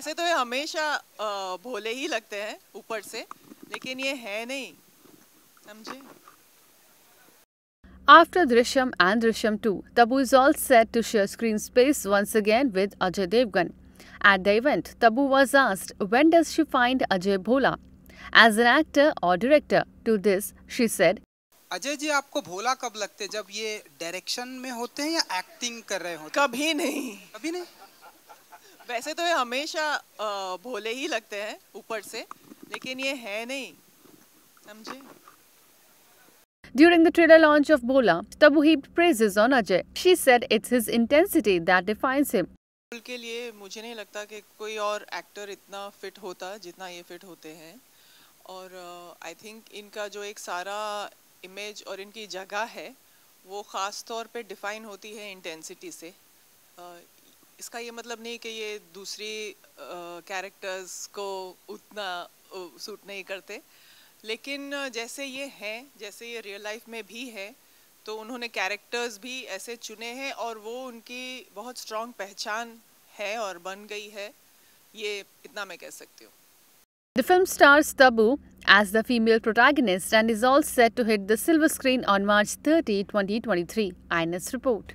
वैसे तो ये हमेशा भोले ही लगते हैं ऊपर से लेकिन ये है नहीं समझे After Drishyam and Drishyam 2, Tabu is all set to share screen space once again with Ajay Devgan. At the event, Tabu was asked when does she find Ajay Bhola? As an actor or director, to this she said, Ajay ji आपको भोला कब लगते हैं? जब ये direction में होते हैं या एक्टिंग कर रहे होते कभी नहीं कभी नहीं वैसे तो ये हमेशा भोले ही लगते हैं ऊपर से लेकिन ये है नहीं समझे During the trailer launch of Bhola, Tabu heaped praises on Ajay. She said it's his intensity that defines him. के लिए मुझे नहीं लगता कि कोई और एक्टर इतना फिट होता जितना ये फिट होते हैं और आई थिंक इनका जो एक सारा इमेज और इनकी जगह है वो ख़ास तौर पे डिफाइन होती है इंटेंसिटी से अ, इसका ये मतलब नहीं कि ये दूसरी कैरेक्टर्स को उतना सूट नहीं करते लेकिन जैसे ये हैं जैसे ये रियल लाइफ में भी है तो उन्होंने कैरेक्टर्स भी ऐसे चुने हैं और वो उनकी बहुत स्ट्रॉन्ग पहचान है और बन गई है ये इतना मैं कह सकती हूँ The film stars Tabu as the female protagonist and is all set to hit the silver screen on March 30, 2023. INS report.